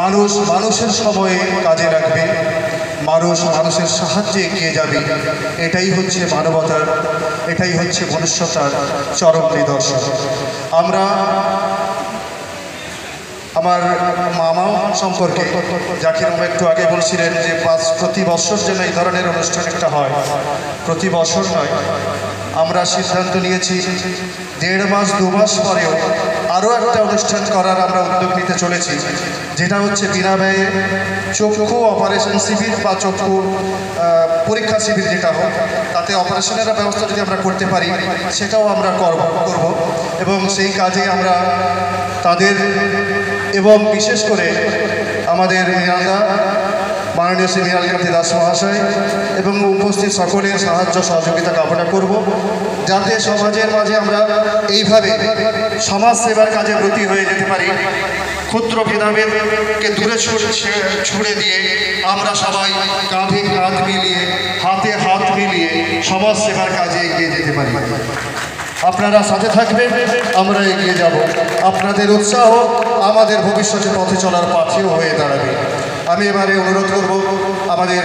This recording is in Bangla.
মানুষ মানুষের সময়ে কাজে লাগবে মানুষ মানুষের সাহায্যে এগিয়ে যাবে। এটাই হচ্ছে মানবতার, এটাই হচ্ছে মনুষ্যতার চরম নিদর্শন। আমরা আমার মামা সম্পর্কে জাকির মামা একটু আগে বলছিলেন যে পাঁচ প্রতি বছর যেন এই ধরনের অনুষ্ঠান একটা হয়। প্রতি বছর নয়। আমরা সিদ্ধান্ত নিয়েছি, দেড় মাস, দু মাস পরেও আরও একটা অনুষ্ঠান করার আমরা উদ্যোগ নিতে চলেছি, যেটা হচ্ছে বিনা ব্যয়ে চক্ষু অপারেশন শিবির বা চক্ষু পরীক্ষা শিবির যেটা হোক, তাতে অপারেশনের ব্যবস্থা যদি আমরা করতে পারি, সেটাও আমরা করব করব। এবং সেই কাজে আমরা তাদের এবং বিশেষ করে আমাদের মাননীয় শ্রী মৃণালকান্তি দাস মহাশয় এবং উপস্থিত সকলের সাহায্য সহযোগিতা কামনা করব, যাতে সমাজের মাঝে আমরা এইভাবে সমাজ সেবার কাজে ব্রতী হয়ে যেতে পারি। ক্ষুদ্র ভেদাভেদকে দূরে ছুড়ে ছুড়ে দিয়ে আমরা সবাই কাঁধে কাঁধ মিলিয়ে, হাতে হাত মিলিয়ে সমাজ সেবার কাজে এগিয়ে যেতে পারি। আপনারা সাথে থাকবেন, আমরা এগিয়ে যাব। আপনাদের উৎসাহ আমাদের ভবিষ্যতে পথে চলার পাথেও হয়ে দাঁড়াবে। আমি এবারে অনুরোধ করব আমাদের